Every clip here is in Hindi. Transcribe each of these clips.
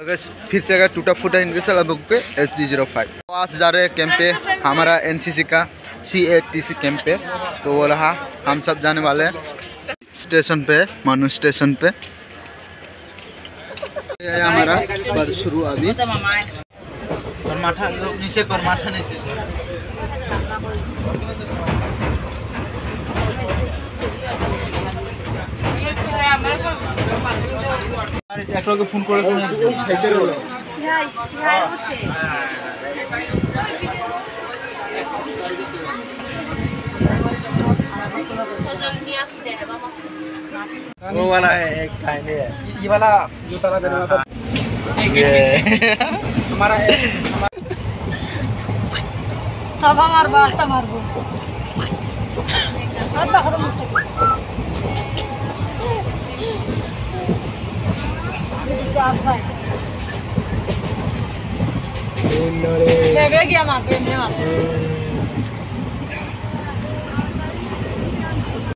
अगर फिर से अगर टूटा फूटा इनके चला बुक पे एस डी ज़ीरो फाइव पास जा रहे हैं कैंप पे, हमारा एन सी सी का सी ए टी सी कैंप पे। तो वो रहा हम सब जाने वाले हैं स्टेशन पे, मानू स्टेशन पे। हमारा पर शुरू अभी। नीचे। करमाठा नीचे এক লোকে ফোন করেছে সাইডে রইল वो वाला है एक कायने है ये वाला जो ताला देने वाला ये हमारा तब हमार बात मारबो अब बखरो मुझे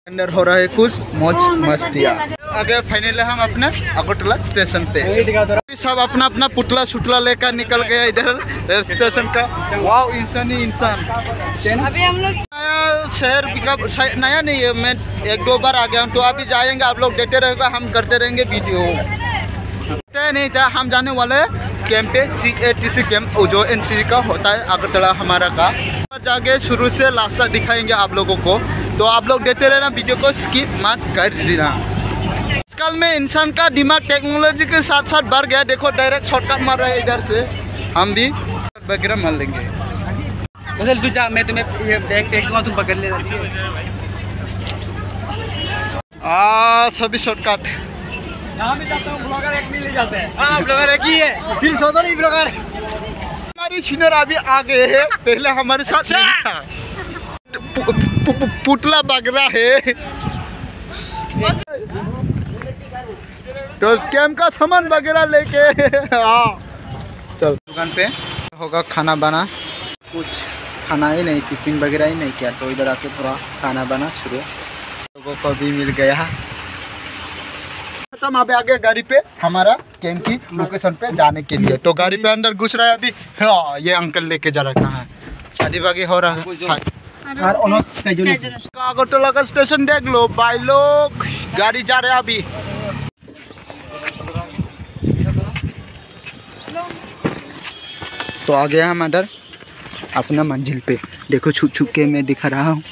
अंदर हो रहा है कुछ मौज मस्तिया। आगे फाइनली हम अपने अगरतला स्टेशन पे। सब अपना अपना पुतला सुतला लेकर निकल गया इधर स्टेशन का। वाह इंसान ही इंसान अभी हम लोग नया शहर पिकअप नया नहीं है मैं एक दो बार आ गया हूँ तो अभी जाएँगे आप लोग देते रहेगा हम करते रहेंगे वीडियो नहीं था हम जाने वाले कैंप पे C A T C camp जो एन सी का होता है अगरतला हमारा का और जाके शुरू से लास्ट तक दिखाएँगे आप लोगों को। तो आप लोग देते रहना वीडियो को स्किप मत कर देना आजकल में इंसान का दिमाग टेक्नोलॉजी के साथ साथ बढ़ गया देखो डायरेक्ट शॉर्टकट मार रहा है इधर से। हम भी वगैरह मार लेंगे। फ़सल तू जा मैं तुम्हें ये बैग फेंक दूँगा तुम पकड़ लेना आ सभी शॉर्टकट जहाँ भी जाता हूँ ब्लॉगर एक मिल जाते हैं। हाँ ब्लॉगर एक ही है। सिर्फ़ नहीं ब्लॉगर हमारी सीनियर अभी आ गए हैं पहले हमारे साथ नहीं था। पुतला बगरा है। तो कैम का सामान वगैरह लेके हाँ। चल दुकान पे। होगा खाना बना। कुछ खाना ही नहीं टिफ़िन वगैरह ही नहीं किया तो इधर आके थोड़ा खाना बना शुरू। लोगों को भी मिल गया। खत्म अभी आगे गाड़ी पे हमारा कैंप की लोकेशन पे जाने के लिए। तो गाड़ी पे अंदर घुस रहा है अभी। हाँ ये अंकल लेके जा रहा है शादी बागी हो रहा है अगरतला का स्टेशन देख लो भाई लोग गाड़ी जा रहे हैं अभी। तो आ गया हम अंदर अपना मंजिल पे। देखो छुप छुप के मैं दिखा रहा हूँ।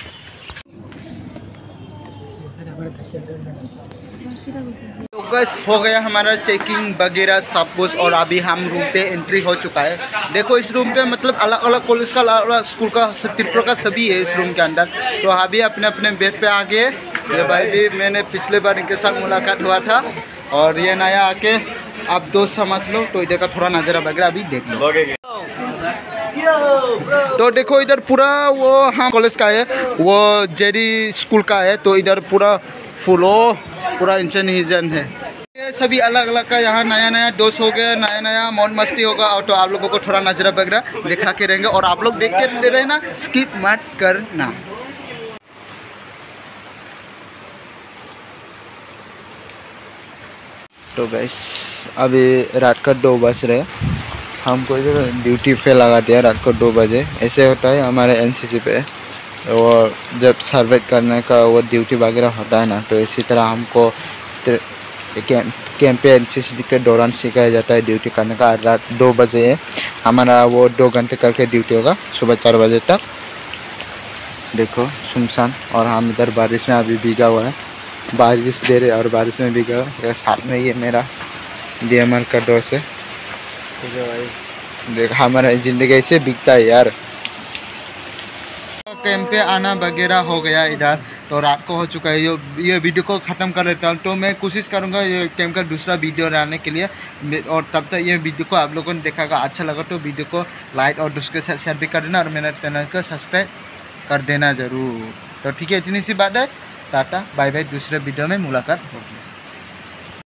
बस हो गया हमारा चेकिंग वगैरह सब कुछ और अभी हम रूम पे एंट्री हो चुका है। देखो इस रूम पे मतलब अलग अलग कॉलेज का अलग अलग स्कूल का त्रिपुरा का सभी है इस रूम के अंदर। तो अभी अपने अपने बेड पे आ गए ये भाई भी मैंने पिछले बार इनके साथ मुलाकात हुआ था और ये नया आके आप दोस्त समझ लो तो इधर का थोड़ा नज़ारा वगैरह अभी देख लो। तो देखो इधर पूरा वो हाँ कॉलेज का है वो जेडी स्कूल का है तो इधर पूरा फुलो पूरा इंजन हिजन है। सभी अलग अलग का यहाँ नया नया डोस हो गया, नया नया मौन मस्ती होगा और तो आप लोगों को थोड़ा नजरा वगैरह दिखा के रहेंगे और आप लोग देख के ले रहे ना स्किप मत करना। तो गैस अभी रात का दो बज रहे हमको इधर ड्यूटी पे लगा दिया, रात को दो बजे। ऐसे होता है हमारे एनसीसी पे। वो जब सर्वे करने का वो ड्यूटी वगैरह होता है ना तो इसी तरह हमको कैंप कैंप पे एनसीसी के दौरान सिखाया जाता है ड्यूटी करने का। रात दो बजे है। हमारा वो दो घंटे करके ड्यूटी होगा, सुबह चार बजे तक। देखो, सुनसान। और हम इधर बारिश में अभी भीगा हुआ है। बारिश दे रहे और बारिश में भीगा हुआ। साथ में ये मेरा डी एम आर का डोस है। देख, हमारा ज़िंदगी ऐसे बिकता है यार। कैंप पे आना वगैरह हो गया इधर। तो रात को हो चुका है, ये ये वीडियो को ख़त्म कर लेता हूँ। तो मैं कोशिश करूँगा ये टाइम का दूसरा वीडियो लाने के लिए। और तब तक ये वीडियो को आप लोगों ने देखा होगा अच्छा लगा तो वीडियो को लाइक और दूसरे के साथ शेयर भी कर देना और मेरे चैनल को सब्सक्राइब कर देना ज़रूर। तो ठीक है, इतनी सी बात है। टाटा बाय बाय दूसरे वीडियो में मुलाकात होगी।